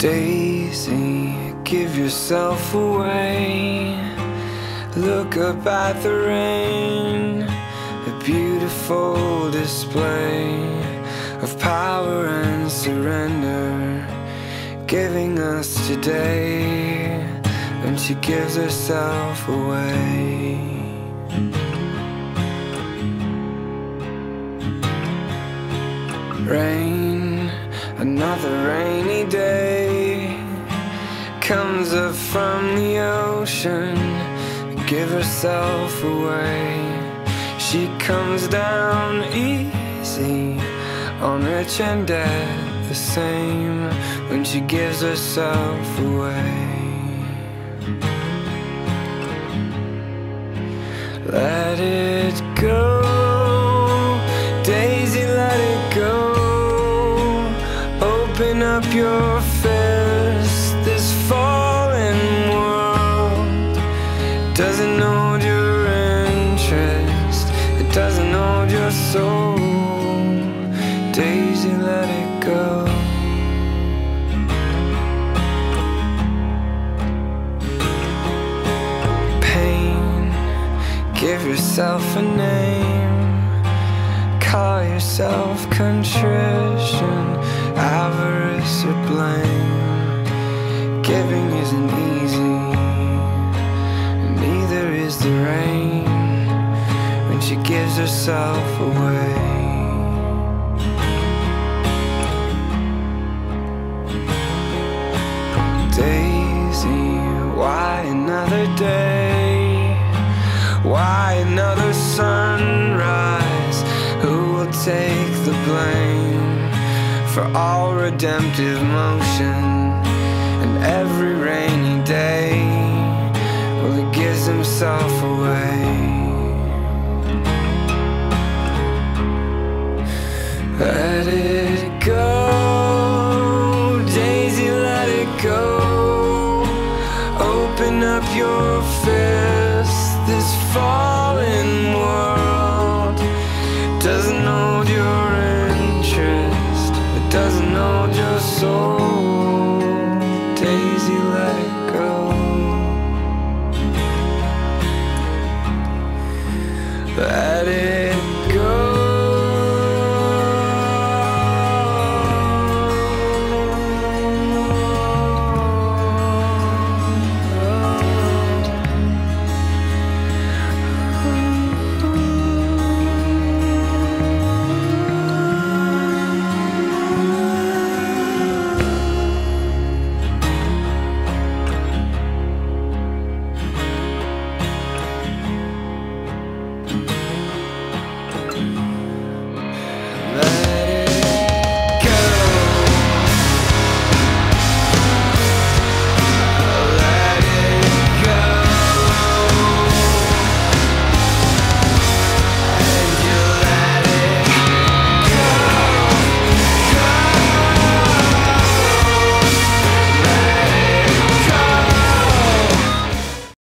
Daisy, give yourself away. Look up at the rain, a beautiful display of power and surrender, giving us today when she gives herself away. Rain, another rainy day comes up from the ocean, give herself away. She comes down easy on rich and dead, the same when she gives herself away. Let it go, Daisy, let it go. Open up your fist. Fallen world doesn't hold your interest, it doesn't hold your soul. Daisy, let it go. Pain, give yourself a name. Call yourself contrition, avarice, or blame. Giving isn't easy, neither is the rain when she gives herself away. Daisy, why another day? Why another sunrise? Who will take the blame for all redemptive motion every rainy day? Well, he gives himself away. Let it go, Daisy, let it go. Open up your fist. easy let go. That is.